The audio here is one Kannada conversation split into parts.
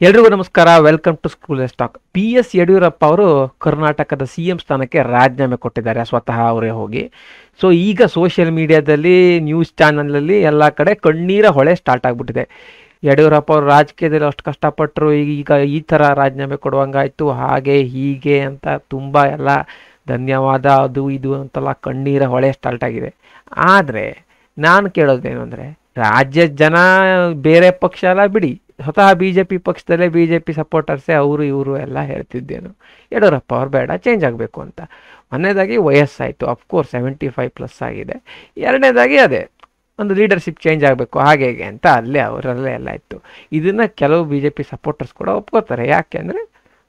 ಎಲ್ರಿಗೂ ನಮಸ್ಕಾರ. Welcome to school stock P S Yediyurappa ಅವರು ಕರ್ನಾಟಕದ ಸಿ ಎಂ ಸ್ಥಾನಕ್ಕೆ ರಾಜೀನಾಮೆ ಕೊಟ್ಟಿದ್ದಾರೆ, ಸ್ವತಃ ಅವರೇ ಹೋಗಿ. ಸೊ ಈಗ ಸೋಷಿಯಲ್ ಮೀಡಿಯಾದಲ್ಲಿ ನ್ಯೂಸ್ ಚಾನಲಲ್ಲಿ ಎಲ್ಲ ಕಡೆ ಕಣ್ಣೀರ ಹೊಳೆ ಸ್ಟಾರ್ಟ್ ಆಗಿಬಿಟ್ಟಿದೆ. ಯಡಿಯೂರಪ್ಪ ಅವರು ರಾಜಕೀಯದಲ್ಲಿ ಅಷ್ಟು ಕಷ್ಟಪಟ್ಟರು, ಈಗ ಈ ಥರ ರಾಜೀನಾಮೆ ಕೊಡುವಂಗಾಯಿತು. ಹಾಗೆ, ಹೀಗೆ ಅಂತ ತುಂಬ ಎಲ್ಲ ಧನ್ಯವಾದ, ಅದು ಇದು ಅಂತೆಲ್ಲ ಕಣ್ಣೀರ ಹೊಳೆ ಸ್ಟಾರ್ಟ್ ಆಗಿದೆ. ಆದರೆ, ನಾನು ಕೇಳೋದೇನು ಅಂದರೆ ರಾಜ್ಯದ ಜನ ಬೇರೆ ಪಕ್ಷ ಎಲ್ಲ ಬಿಡಿ. ಸ್ವತಃ ಬಿ ಜೆ ಪಿ ಪಕ್ಷದಲ್ಲೇ ಬಿ ಜೆ ಪಿ ಸಪೋರ್ಟರ್ಸೇ ಅವರು ಇವರು ಎಲ್ಲ ಹೇಳ್ತಿದ್ದೇನು. ಯಡಿಯೂರಪ್ಪ ಅವ್ರು ಬೇಡ ಚೇಂಜ್ ಆಗಬೇಕು ಅಂತ. ಮೊನ್ನೇದಾಗಿ ವಯಸ್ಸಾಯಿತು of course seventy five plus ಆಗಿದೆ. ಎರಡನೇದಾಗಿ ಅದೇ, ಒಂದು ಲೀಡರ್ಶಿಪ್ ಚೇಂಜ್ ಆಗಬೇಕು, ಹಾಗೆ ಹೇಗೆ ಅಂತ ಅಲ್ಲೇ ಅವರಲ್ಲೇ ಎಲ್ಲ ಇತ್ತು. ಇದನ್ನು ಕೆಲವು ಬಿ ಜೆ ಪಿ ಸಪೋರ್ಟರ್ಸ್ ಕೂಡ ಒಪ್ಕೋತಾರೆ. ಯಾಕೆ ಅಂದರೆ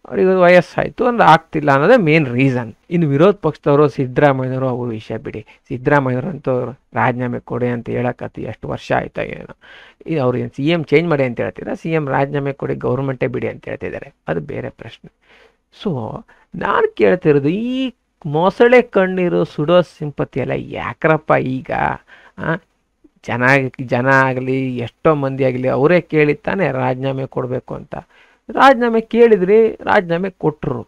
ಅವರಿಗೆ ವಯಸ್ಸಾಯಿತು ಅಂದ್ರೆ ಆಗ್ತಿಲ್ಲ ಅನ್ನೋದೇ ಮೇನ್ ರೀಸನ್ ಇನ್ನು ವಿರೋಧ ಪಕ್ಷದವರು, ಸಿದ್ದರಾಮಯ್ಯನವರು ಅವ್ರ ವಿಷಯ ಬಿಡಿ. ಸಿದ್ದರಾಮಯ್ಯನವರಂತೂ ರಾಜೀನಾಮೆ ಕೊಡಿ ಅಂತ ಹೇಳಕತ್ತಿ, ಎಷ್ಟು ವರ್ಷ ಆಯ್ತಾ ಏನೋ. ಇದು ಅವ್ರು ಸಿ ಎಂ ಚೇಂಜ್ ಮಾಡಿ ಅಂತ ಹೇಳ್ತೀರಾ ಸಿ ಎಂ ರಾಜೀನಾಮೆ ಕೊಡಿ ಗೌರ್ಮೆಂಟೇ ಬಿಡಿ ಅಂತ ಹೇಳ್ತಿದ್ದಾರೆ. ಅದು ಬೇರೆ ಪ್ರಶ್ನೆ. ಸೊ ನಾನು ಕೇಳ್ತಿರೋದು ಈ ಮೊಸಳೆ ಕಣ್ಣೀರು ಸುಡೋ ಸಿಂಪತಿ ಎಲ್ಲ ಯಾಕ್ರಪ್ಪ ಈಗ? ಚೆನ್ನಾಗಿ ಜನ ಆಗಲಿ, ಎಷ್ಟೋ ಮಂದಿ ಆಗಲಿ, ಅವರೇ ಕೇಳಿ ತಾನೇ ರಾಜೀನಾಮೆ ಕೊಡಬೇಕು ಅಂತ. ರಾಜೀನಾಮೆ ಕೇಳಿದ್ರಿ ರಾಜೀನಾಮೆ ಕೊಟ್ಟರು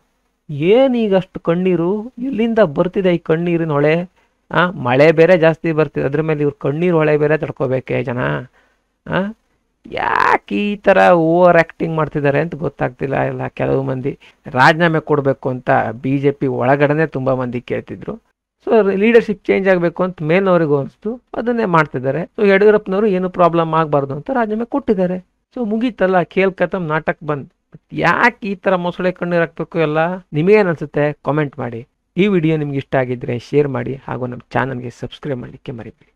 ಏನೀಗ ಅಷ್ಟು ಕಣ್ಣೀರು? ಎಲ್ಲಿಂದ ಬರ್ತಿದೆ ಈ ಕಣ್ಣೀರಿನ ಹೊಳೆ ಆ, ಮಳೆ ಬೇರೆ ಜಾಸ್ತಿ ಬರ್ತಿದೆ. ಅದ್ರ ಮೇಲೆ ಇವ್ರು ಕಣ್ಣೀರು ಹೊಳೆ ಬೇರೆ ತಡ್ಕೋಬೇಕೆ ಜನ? ಯಾಕೆ ಈ ಥರ ಓವರ್ ಆ್ಯಕ್ಟಿಂಗ್ ಮಾಡ್ತಿದ್ದಾರೆ ಅಂತ ಗೊತ್ತಾಗ್ತಿಲ್ಲ ಎಲ್ಲ ಕೆಲವು ಮಂದಿ. ರಾಜೀನಾಮೆ ಕೊಡಬೇಕು ಅಂತ ಬಿ ಜೆ ಪಿ ಒಳಗಡೆನೆ ತುಂಬ ಮಂದಿ ಕೇಳ್ತಿದ್ರು. ಸೊ ಲೀಡರ್ಶಿಪ್ ಚೇಂಜ್ ಆಗಬೇಕು ಅಂತ ಮೇಲ್ನವರಿಗೂ ಅನಿಸ್ತು. ಅದನ್ನೇ ಮಾಡ್ತಿದ್ದಾರೆ. ಸೊ ಯಡಿಯೂರಪ್ಪನವರು ಏನು ಪ್ರಾಬ್ಲಮ್ ಆಗಬಾರ್ದು ಅಂತ ರಾಜೀನಾಮೆ ಕೊಟ್ಟಿದ್ದಾರೆ. ಸೊ ಮುಗೀತಲ್ಲ ಖೇಲ್ ಕತಮ್ ನಾಟಕ ಬಂದ್. ಯಾಕೆ ಈ ಥರ ಮೊಸಳೆ ಕಣ್ಣೀರು ಹಾಕ್ಬೇಕು ಎಲ್ಲ? ನಿಮಗೇನು ಅನಿಸುತ್ತೆ? ಕಾಮೆಂಟ್ ಮಾಡಿ. ಈ ವಿಡಿಯೋ ನಿಮ್ಗೆ ಇಷ್ಟ ಆಗಿದ್ರೆ ಶೇರ್ ಮಾಡಿ ಹಾಗೂ ನಮ್ಮ ಚಾನಲ್ಗೆ ಸಬ್ಸ್ಕ್ರೈಬ್ ಮಾಡಲಿಕ್ಕೆ ಮರಿಬೇಡಿ.